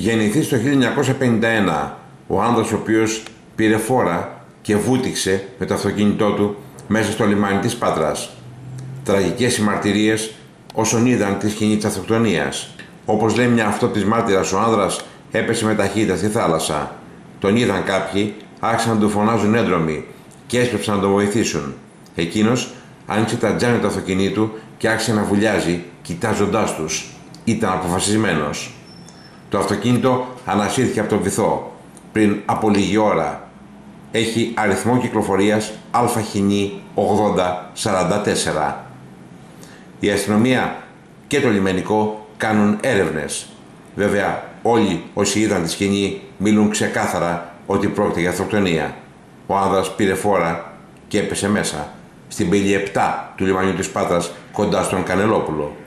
Γεννηθεί το 1951 ο άνδρας ο οποίος πήρε φόρα και βούτυξε με το αυτοκίνητό του μέσα στο λιμάνι της Πάτρας. Τραγικές οι μαρτυρίες όσων είδαν τη σκηνή της αυτοκτονίας. Όπως λέει μια αυτό της μάρτυρας, ο άνδρας έπεσε με ταχύτητα στη θάλασσα. Τον είδαν κάποιοι, άρχισαν να του φωνάζουν έντρομοι και έσπευσαν να τον βοηθήσουν. Εκείνος άνοιξε τα τζάνια του αυτοκινήτου και άρχισε να βουλιάζει, κοιτάζοντάς τους. Ήταν αποφασισμένος. Το αυτοκίνητο ανασύρθηκε από τον βυθό πριν από λίγη ώρα. Έχει αριθμό κυκλοφορίας ΑΧ 8044. Η αστυνομία και το λιμενικό κάνουν έρευνες. Βέβαια όλοι όσοι είδαν τη σκηνή μιλούν ξεκάθαρα ότι πρόκειται για αυτοκτονία. Ο άνδρας πήρε φόρα και έπεσε μέσα στην πύλη 7 του λιμανιού της Πάτρας κοντά στον Κανελόπουλο.